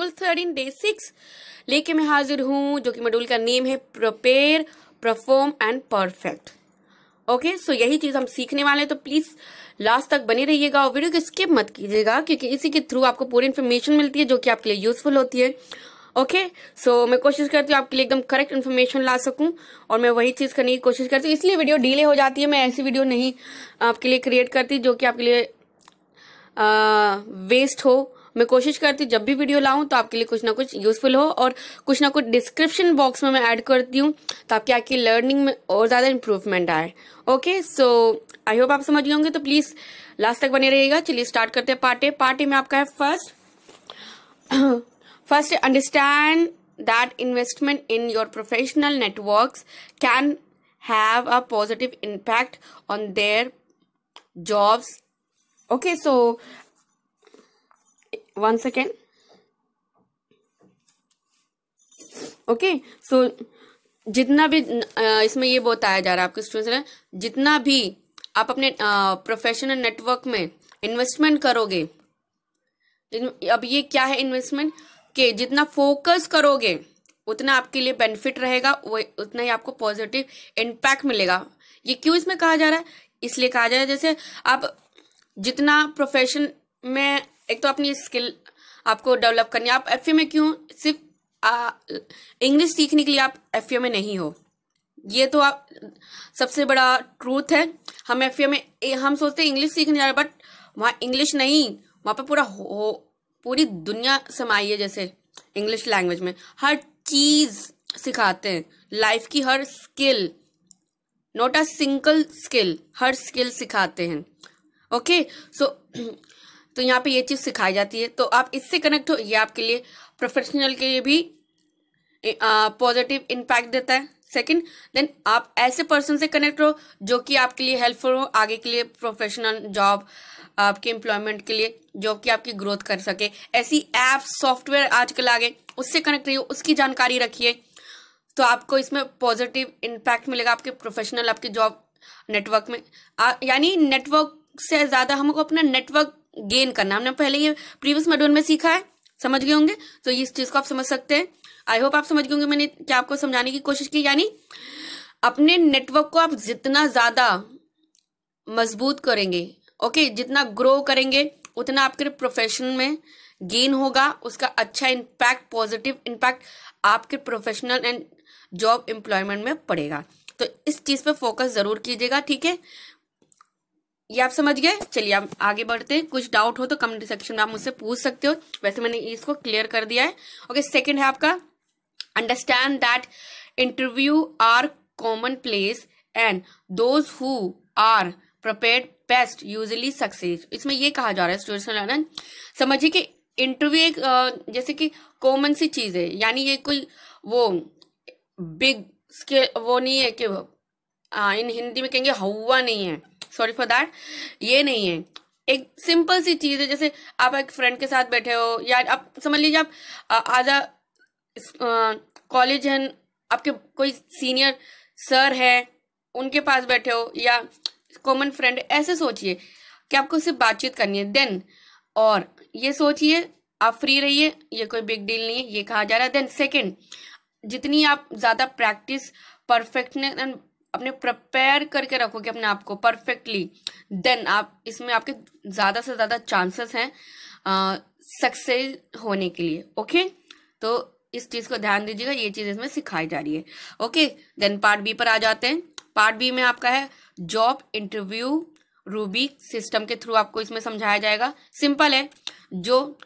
Module thirteen day six लेके मैं हाजिर हूँ, जो कि मॉड्यूल का नेम है prepare perform and perfect okay so यही चीज़ हम सीखने वाले हैं तो प्लीज़ लास्ट तक बने रहिएगा और वीडियो को स्किप मत कीजिएगा, क्योंकि इसी के थ्रू आपको पूरी इन्फॉर्मेशन मिलती है, जो कि आपके लिए यूजफुल होती है। ओके सो मैं कोशिश करती हूँ आपके लिए एकदम करेक्ट इन्फॉर्मेशन ला सकूँ, और मैं वही चीज़ करने की कोशिश करती हूँ। इसलिए वीडियो डिले हो जाती है, मैं ऐसी वीडियो नहीं आपके लिए क्रिएट करती, जो कि आपके लिए वेस्ट हो। मैं कोशिश करती हूँ, जब भी वीडियो लाऊं तो आपके लिए कुछ ना कुछ यूजफुल हो और कुछ ना कुछ डिस्क्रिप्शन बॉक्स में मैं ऐड करती हूँ ताकि आपकी लर्निंग में और ज़्यादा इम्प्रूवमेंट आए। ओके सो आई होप आप समझ गए होंगे तो प्लीज़ लास्ट तक बने रहिएगा। चलिए स्टार्ट करते हैं पार्ट पार्ट में आपका है first first understand that investment in your professional networks can have a positive impact on their jobs okay, so one second. Okay so जितना भी इसमें ये बताया जा रहा है आपके स्टूडेंट्स ने, जितना भी आप अपने प्रोफेशनल नेटवर्क में इन्वेस्टमेंट करोगे अब ये क्या है इन्वेस्टमेंट के जितना फोकस करोगे, उतना आपके लिए बेनिफिट रहेगा वो उतना ही आपको पॉजिटिव इम्पैक्ट मिलेगा। ये क्यों इसमें कहा जा रहा है? इसलिए कहा जा रहा है, जैसे आप जितना प्रोफेशन में एक तो अपनी स्किल आपको डेवलप करनी है। आप एफ़ में क्यों? सिर्फ़ इंग्लिश सीखने के लिए आप एफ़ में नहीं हो। ये तो आप सबसे बड़ा ट्रूथ है। हम एफ़ में हम सोचते हैं इंग्लिश सीखने जा रहे बट वहाँ इंग्लिश नहीं। वहाँ पूरा हो, हो पूरी दुनिया समाई है जैसे इंग्लिश लैंग्वेज में। हर चीज़ सिखाते हैं। लाइफ की हर skill not a single skill her skill सिखाते हैं। ओके सो तो यहाँ पे ये चीज़ सिखाई जाती है। तो आप इससे कनेक्ट हो, ये आपके लिए प्रोफेशनल के लिए भी पॉजिटिव इम्पैक्ट देता है। सेकंड देन आप ऐसे पर्सन से कनेक्ट हो जो कि आपके लिए हेल्पफुल हो, आगे के लिए प्रोफेशनल जॉब आपके एम्प्लॉयमेंट के लिए जो कि आपकी ग्रोथ कर सके। ऐसी ऐप सॉफ्टवेयर आजकल आ गए, उससे कनेक्ट रहिए, उसकी जानकारी रखिए। तो आपको इसमें पॉजिटिव इम्पैक्ट मिलेगा आपके प्रोफेशनल आपके जॉब नेटवर्क में। यानी नेटवर्क से ज़्यादा हमको अपना नेटवर्क गेन करना। हमने पहले ये प्रीवियस मॉड्यूल में सीखा है, समझ गए होंगे? तो इस चीज़ को आप समझ सकते हैं। आई होप आप समझ गए होंगे मैंने क्या आपको समझाने की कोशिश की। यानी अपने नेटवर्क को आप जितना ज़्यादा मज़बूत करेंगे ओके जितना ग्रो करेंगे, उतना आपके प्रोफेशन में गेन होगा, उसका अच्छा इम्पैक्ट पॉजिटिव इम्पैक्ट आपके प्रोफेशनल एंड जॉब एम्प्लॉयमेंट में पड़ेगा। तो इस चीज़ पे फोकस ज़रूर कीजिएगा, ठीक है? ये आप समझ गए? चलिए आप आगे बढ़ते हैं। कुछ डाउट हो तो कमेंट सेक्शन में आप मुझसे पूछ सकते हो। वैसे मैंने इसको क्लियर कर दिया है। ओके सेकंड है आपका। Understand that interview are common place and those who are prepared best usually success इसमें ये कहा जा रहा है स्टूडेंट्स समझिए कि इंटरव्यू एक जैसे कि कॉमन सी चीज़ है। यानी ये कोई वो बिग वो नहीं है कि इन हिंदी में कहेंगे, हवा नहीं है। सॉरी फॉर दैट ये नहीं है। एक सिंपल सी चीज़ है, जैसे आप एक फ्रेंड के साथ बैठे हो, या आप समझ लीजिए आप आधा कॉलेज है, आपके कोई सीनियर सर है, उनके पास बैठे हो, या कॉमन फ्रेंड ऐसे सोचिए कि आपको सिर्फ़ बातचीत करनी है। देन और ये सोचिए, आप फ्री रहिए, ये कोई बिग डील नहीं है, ये कहा जा रहा है। देन सेकेंड जितनी आप ज़्यादा प्रैक्टिस परफेक्टनेस एंड अपने प्रिपेयर करके रखोगे अपने आप को परफेक्टली देन आप इसमें आपके ज़्यादा से ज़्यादा चांसेस हैं सक्सेस होने के लिए ओके तो इस चीज़ को ध्यान दीजिएगा ये चीज़ इसमें सिखाई जा रही है ओके देन पार्ट बी पर आ जाते हैं। पार्ट बी में आपका है जॉब इंटरव्यू रूबी सिस्टम के थ्रू आपको इसमें समझाया जाएगा। सिंपल है। जो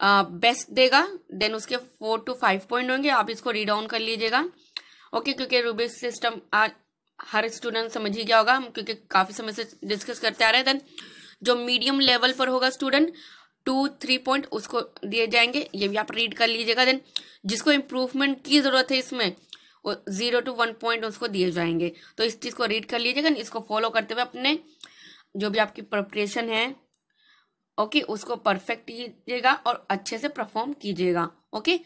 बेस्ट uh, देगा देन उसके फोर टू फाइव पॉइंट होंगे आप इसको रीड ऑन कर लीजिएगा ओके okay, क्योंकि रूबी सिस्टम हर स्टूडेंट समझ ही गया होगा हम, क्योंकि काफ़ी समय से डिस्कस करते आ रहे हैं। देन जो मीडियम लेवल पर होगा स्टूडेंट टू थ्री पॉइंट उसको दिए जाएँगे। ये भी आप रीड कर लीजिएगा। देन जिसको इम्प्रूवमेंट की ज़रूरत है इसमें ज़ीरो टू वन पॉइंट उसको दिए जाएँगे। तो इस चीज़ को रीड कर लीजिएगा। इसको फॉलो करते हुए अपने जो भी आपकी प्रिपरेशन है ओके उसको परफेक्ट कीजिएगा और अच्छे से परफॉर्म कीजिएगा ओके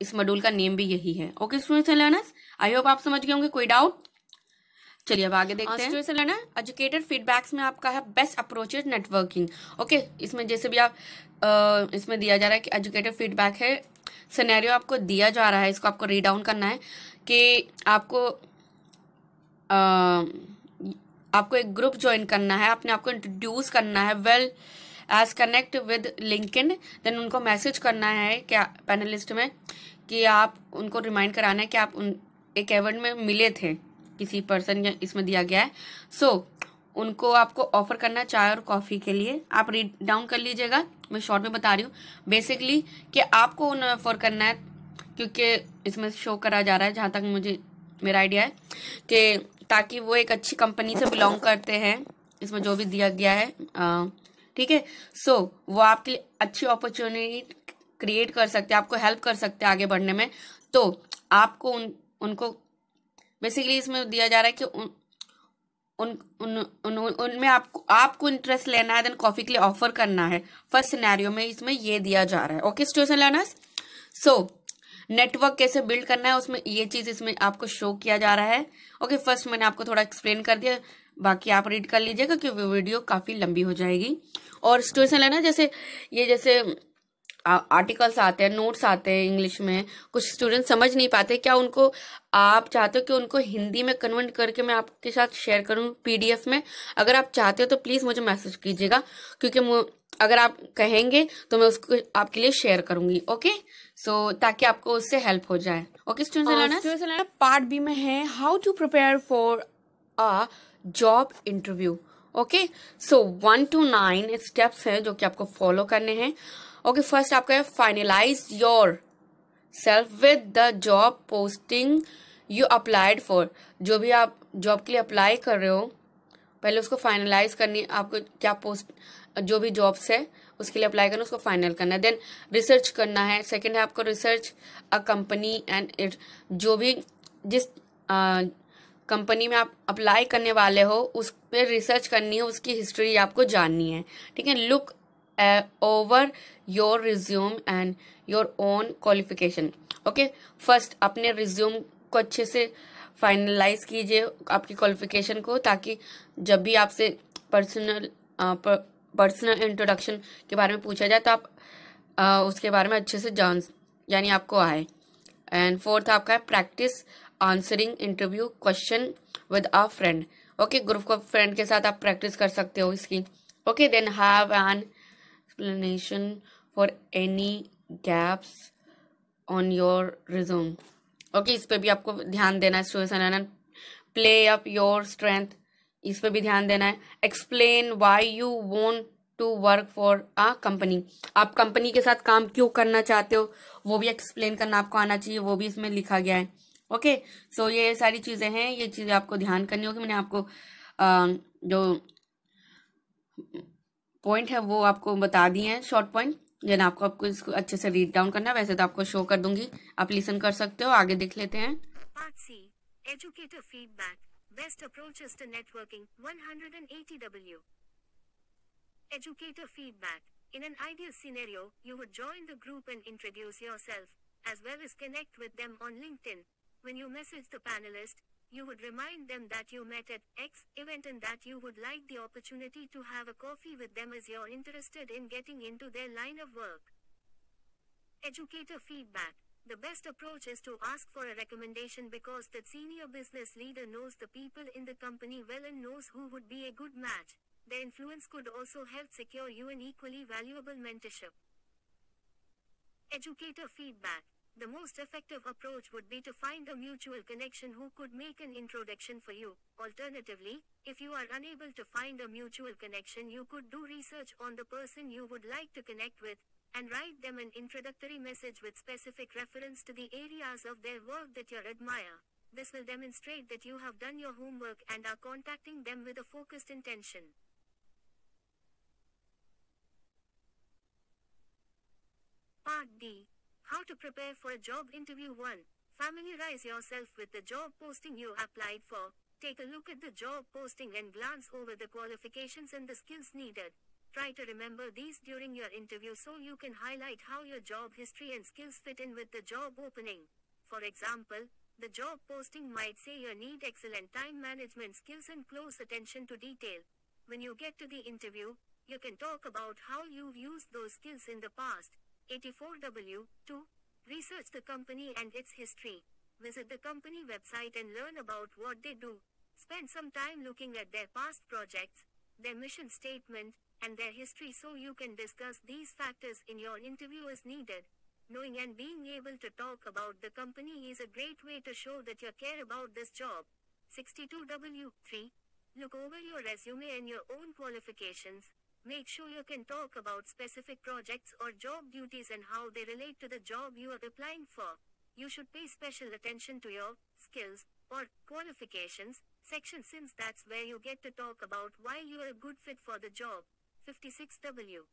इस मॉड्यूल का नेम भी यही है okay students and learners I hope आप समझ गए होंगे, कोई डाउट चलिए अब आगे देखते हैं। से लेना एजुकेटेड फीडबैक्स में आपका है best approach is networking okay इसमें जैसे भी आप इसमें दिया जा रहा है कि एजुकेटेड फीडबैक है। सिनेरियो आपको दिया जा रहा है इसको आपको रीड डाउन करना है कि आपको आ, आपको एक ग्रुप ज्वाइन करना है अपने आपको इंट्रोड्यूस करना है well as connect with LinkedIn then उनको मैसेज करना है क्या पैनलिस्ट में कि आप उनको रिमाइंड कराना है कि आप उन एक इवेंट में मिले थे। किसी पर्सन या इसमें दिया गया है। सो so, उनको आपको ऑफ़र करना है चाय और कॉफ़ी के लिए। आप रीड डाउन कर लीजिएगा। मैं शॉर्ट में बता रही हूँ। बेसिकली कि आपको उन्हें ऑफ़र करना है क्योंकि इसमें शो करा जा रहा है जहाँ तक मुझे मेरा आइडिया है कि ताकि वो एक अच्छी कंपनी से बिलोंग करते हैं। इसमें जो भी दिया गया है ठीक है? सो वो आपके लिए अच्छी अपॉर्चुनिटी क्रिएट कर सकते हैं आपको हेल्प कर सकते हैं आगे बढ़ने में। तो आपको उन उनको बेसिकली इसमें दिया जा रहा है कि उन उन उन उनमें उन आपको आपको इंटरेस्ट लेना है देन कॉफ़ी के लिए ऑफ़र करना है। फ़र्स्ट सिनेरियो में इसमें ये दिया जा रहा है। Okay student learners so network कैसे बिल्ड करना है उसमें ये चीज़ इसमें आपको शो किया जा रहा है। ओके okay, फ़र्स्ट मैंने आपको थोड़ा एक्सप्लेन कर दिया बाकी आप रीड कर लीजिएगा क्योंकि वीडियो काफ़ी लंबी हो जाएगी। और सिचुएशन लर्नर जैसे ये जैसे आर्टिकल्स आते हैं नोट्स आते हैं इंग्लिश में कुछ स्टूडेंट समझ नहीं पाते क्या उनको आप चाहते हो कि उनको हिंदी में कन्वर्ट करके मैं आपके साथ शेयर करूँ पीडीएफ में? अगर आप चाहते हो तो प्लीज़ मुझे मैसेज कीजिएगा क्योंकि अगर आप कहेंगे तो मैं उसको आपके लिए शेयर करूँगी ओके सो so, ताकि आपको उससे हेल्प हो जाए। ओके स्टूडेंट पार्ट बी में है how to prepare for a job interview okay so one two nine steps हैं जो कि आपको फॉलो करने हैं। ओके फ़र्स्ट आपका है finalize yourself with the job posting you applied for जो भी आप जॉब के लिए अप्लाई कर रहे हो, पहले उसको फाइनलाइज करनी, आपको क्या पोस्ट जो भी जॉब्स है, उसके लिए अप्लाई करना, उसको फाइनल करना है. देन रिसर्च करना है. सेकंड है आपको research a company and it जो भी जिस कंपनी में आप अप्लाई करने वाले हो, उस पर रिसर्च करनी है, उसकी हिस्ट्री आपको जाननी है. ठीक है? Look over your resume and your own qualification okay first अपने रिज्यूम को अच्छे से फाइनलाइज कीजिए आपकी क्वालिफिकेशन को ताकि जब भी आपसे पर्सनल पर्सनल इंट्रोडक्शन के बारे में पूछा जाए तो आप आ, उसके बारे में अच्छे से जान यानी आपको आए। एंड फोर्थ आपका है practice answering interview question with a friend okay group of friend के साथ आप प्रैक्टिस कर सकते हो इसकी। Okay then have an explanation for any gaps on your resume okay इस पे भी आपको ध्यान देना है students play up your strength इस पे भी ध्यान देना है। Explain why you want to work for a company आप कंपनी के साथ काम क्यों करना चाहते हो? वो भी एक्सप्लेन करना आपको आना चाहिए वो भी इसमें लिखा गया है। ओके okay, सो so ये सारी चीज़ें हैं ये चीज़ें आपको ध्यान करनी होगी। मैंने आपको आ, जो पॉइंट है वो आपको बता दिए हैं शॉर्ट पॉइंट जन आपको आपको इसको अच्छे से रीड डाउन करना है वैसे तो आपको शो कर दूँगी आप लिसन कर सकते हो आगे देख लेते हैं educator feedback best approaches to networking 180 W Educator feedback In an ideal scenario, you would join the group and introduce yourself, as well as connect with them on LinkedIn. When you message the panelist, you would remind them that you met at X event and that you would like the opportunity to have a coffee with them as you're interested in getting into their line of work. Educator feedback. The best approach is to ask for a recommendation because that senior business leader knows the people in the company well and knows who would be a good match. Their influence could also help secure you an equally valuable mentorship. Educator feedback. The most effective approach would be to find a mutual connection who could make an introduction for you. Alternatively, if you are unable to find a mutual connection, you could do research on the person you would like to connect with and write them an introductory message with specific reference to the areas of their work that you admire. This will demonstrate that you have done your homework and are contacting them with a focused intention. Part D how to prepare for a job interview 1. Familiarize yourself with the job posting you applied for. Take a look at the job posting and glance over the qualifications and the skills needed. Try to remember these during your interview so you can highlight how your job history and skills fit in with the job opening. For example, the job posting might say you need excellent time management skills and close attention to detail. When you get to the interview, you can talk about how you've used those skills in the past. 84W 2 Research the company and its history. Visit the company website and learn about what they do. Spend some time looking at their past projects, their mission statement, and their history so you can discuss these factors in your interview as needed. Knowing and being able to talk about the company is a great way to show that you care about this job. 62W3. Look over your resume and your own qualifications. Make sure you can talk about specific projects or job duties and how they relate to the job you are applying for. You should pay special attention to your skills or qualifications section since that's where you get to talk about why you are a good fit for the job. 56W.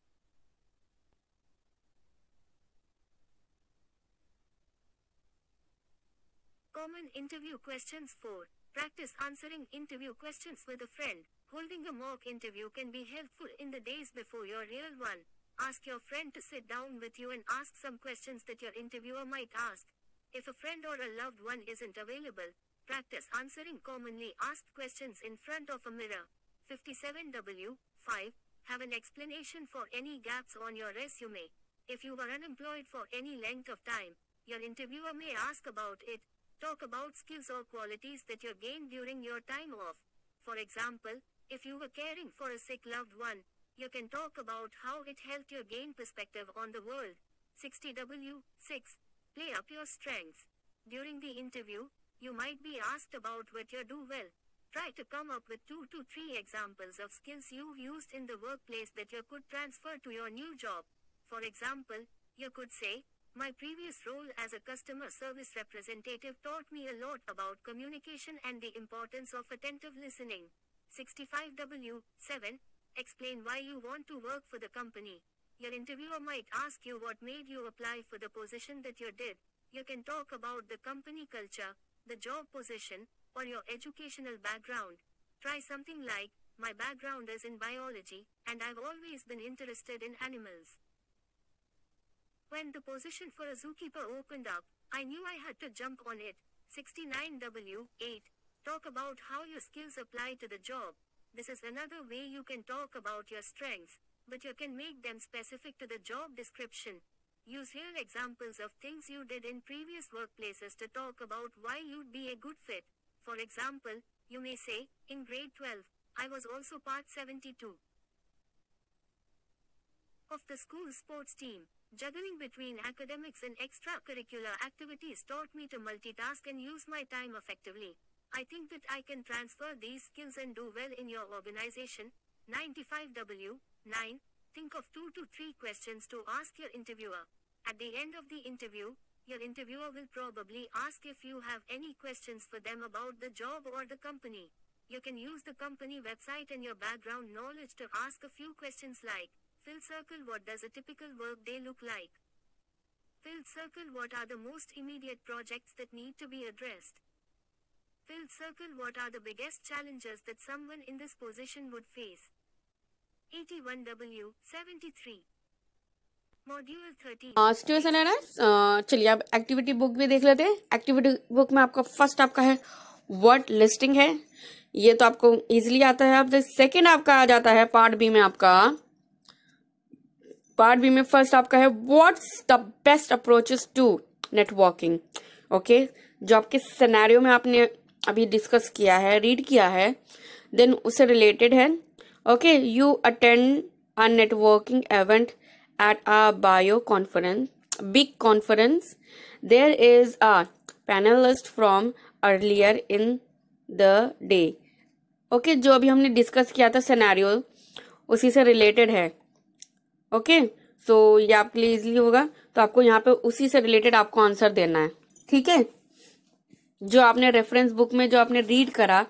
Common interview questions 4. Practice answering interview questions with a friend. Holding a mock interview can be helpful in the days before your real one. Ask your friend to sit down with you and ask some questions that your interviewer might ask. If a friend or a loved one isn't available, practice answering commonly asked questions in front of a mirror. 57W. 5. Have an explanation for any gaps on your resume. If you were unemployed for any length of time, your interviewer may ask about it. Talk about skills or qualities that you gained during your time off. For example, if you were caring for a sick loved one, you can talk about how it helped you gain perspective on the world. 60W. 6. Play up your strengths. During the interview, you might be asked about what you do well. Try to come up with two to three examples of skills you've used in the workplace that you could transfer to your new job. For example, you could say, My previous role as a customer service representative taught me a lot about communication and the importance of attentive listening. 65W. 7. Explain why you want to work for the company. Your interviewer might ask you what made you apply for the position that you did. You can talk about the company culture, the job position, or your educational background. Try something like, my background is in biology, and I've always been interested in animals. When the position for a zookeeper opened up, I knew I had to jump on it. 69W. 8. Talk about how your skills apply to the job. This is another way you can talk about your strengths, but you can make them specific to the job description. Use real examples of things you did in previous workplaces to talk about why you'd be a good fit. For example, you may say, in grade 12, I was also part 72 of the school sports team. Juggling between academics and extracurricular activities taught me to multitask and use my time effectively. I think that I can transfer these skills and do well in your organization. 95W. 9. Think of 2 to 3 questions to ask your interviewer. At the end of the interview, your interviewer will probably ask if you have any questions for them about the job or the company. You can use the company website and your background knowledge to ask a few questions like Fill circle what does a typical work day look like? Fill circle what are the most immediate projects that need to be addressed? Fill circle what are the biggest challenges that someone in this position would face? 81W 73 situation है ना? चलिए अब activity book भी देख लेते हैं। Activity book में आपका फ़र्स्ट आपका है वर्ड लिस्टिंग है। ये तो आपको इजीली आता है। अब सेकंड आपका आ जाता है पार्ट बी में आपका। पार्ट बी में फ़र्स्ट आपका है what's the best approaches to networking okay जो आपके सिनेरियो में आपने अभी डिस्कस किया है रीड किया है देन उससे रिलेटेड है। Okay you attend a networking event at a bio conference big conference there is a panelist from earlier in the day okay जो अभी हमने डिस्कस किया था सिनेरियो उसी से रिलेटेड है। ओके? सो ये आपके लिए इजिली होगा तो आपको यहाँ पे उसी से रिलेटेड आपको आंसर देना है। ठीक है? जो आपने रेफरेंस बुक में जो आपने रीड करा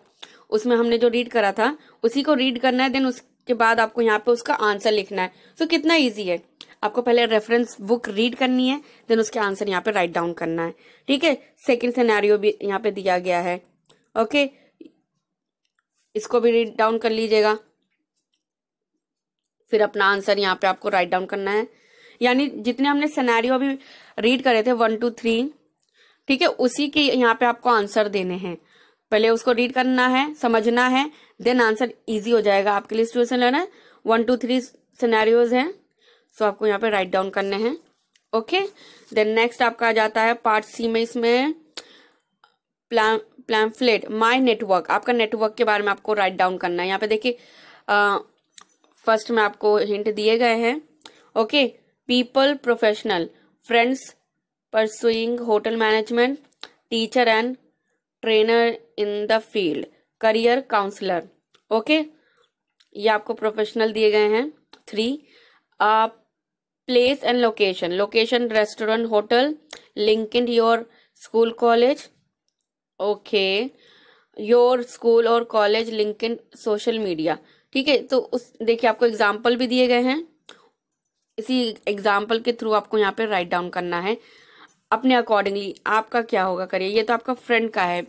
उसमें हमने जो रीड करा था उसी को रीड करना है देन उसके बाद आपको यहाँ पे उसका आंसर लिखना है। सो so, कितना इजी है। आपको पहले रेफरेंस बुक रीड करनी है देन उसके आंसर यहाँ पे राइट डाउन करना है। ठीक है? सेकेंड सिनेरियो भी यहाँ पे दिया गया है। ओके इसको भी रीड डाउन कर लीजिएगा। फिर अपना आंसर यहाँ पे आपको राइट डाउन करना है। यानी जितने हमने सिनेरियो अभी रीड करे थे वन टू थ्री ठीक है, उसी के यहाँ पे आपको आंसर देने हैं। पहले उसको रीड करना है, समझना है देन आंसर इजी हो जाएगा। आपके लिए सिचुएशन लेना है। वन टू थ्री सिनेरियोज हैं। सो आपको यहाँ पे राइट डाउन करने हैं। ओके देन नेक्स्ट आपका आ जाता है पार्ट सी में इसमें। प्लान प्लानफ्लेट माय नेटवर्क आपका नेटवर्क के बारे में आपको राइट डाउन करना है। यहाँ पे देखिए फ़र्स्ट में आपको हिंट दिए गए हैं। Okay people professional friends pursuing hotel management teacher and trainer in the field career counsellor okay ये आपको प्रोफेशनल दिए गए हैं. Three place and location location restaurant hotel link in your school college okay your school और college link in social media ठीक है? तो उस, देखिए आपको एग्ज़ाम्पल भी दिए गए हैं. इसी एग्ज़ाम्पल के थ्रू आपको यहाँ पे राइट डाउन करना है. अपने अकॉर्डिंगली आपका क्या होगा करिए ये तो आपका फ्रेंड का है।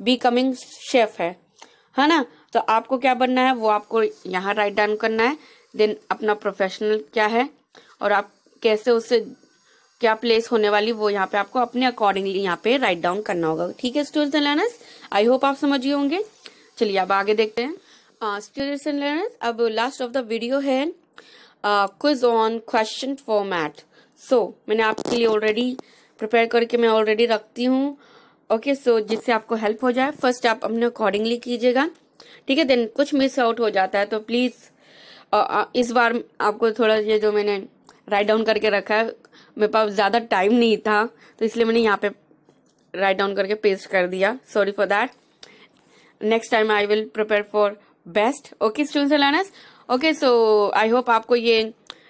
बी कमिंग शेफ है। है ना? तो आपको क्या बनना है? वो आपको यहाँ राइट डाउन करना है। देन अपना प्रोफेशनल क्या है? और आप कैसे उससे क्या प्लेस होने वाली, वो यहाँ पे आपको अपने अकॉर्डिंगली यहाँ पे राइट डाउन करना होगा। ठीक है students and learners I hope आप समझिए होंगे। चलिए, अब आगे देखते हैं। स्टूडेंट्स एंड लर्नर्स अब लास्ट ऑफ़ द वीडियो है। Quiz on question format so मैंने आपके लिए ऑलरेडी प्रिपेयर करके मैं ऑलरेडी रखती हूँ। ओके सो जिससे आपको हेल्प हो जाए फ़र्स्ट आप अपने अकॉर्डिंगली कीजिएगा। ठीक है देन कुछ मिस आउट हो जाता है तो प्लीज़ इस बार आपको थोड़ा ये जो मैंने राइट डाउन करके रखा है, मेरे पास ज़्यादा टाइम नहीं था तो इसलिए मैंने यहाँ पे राइट डाउन करके पेस्ट कर दिया। Sorry for that next time I will prepare for best okay students and okay so I hope आपको ये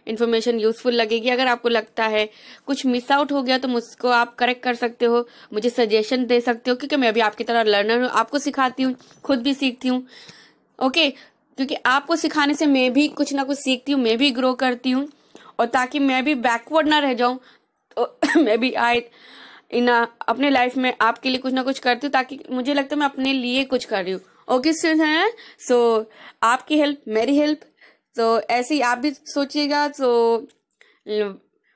इन्फॉर्मेशन यूजफुल लगेगी। अगर आपको लगता है कुछ मिस आउट हो गया तो मुझको आप करेक्ट कर सकते हो। मुझे सजेशन दे सकते हो, क्योंकि मैं भी आपकी तरह लर्नर हूँ, आपको सिखाती हूँ, खुद भी सीखती हूँ। ओके क्योंकि आपको सिखाने से मैं भी कुछ ना कुछ सीखती हूँ, मैं भी ग्रो करती हूँ। और ताकि मैं भी बैकवर्ड ना रह जाऊँ तो मैं भी आए इन, अपने लाइफ में आपके लिए कुछ ना कुछ करती हूँ, ताकि मुझे लगता है मैं अपने लिए कुछ कर रही हूँ। ओके सो आपकी हेल्प मेरी हेल्प तो ऐसे ही आप भी सोचिएगा तो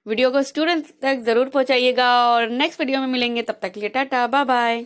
वीडियो को स्टूडेंट्स तक ज़रूर पहुंचाइएगा और नेक्स्ट वीडियो में मिलेंगे, तब तक के लिए टाटा बाय बाय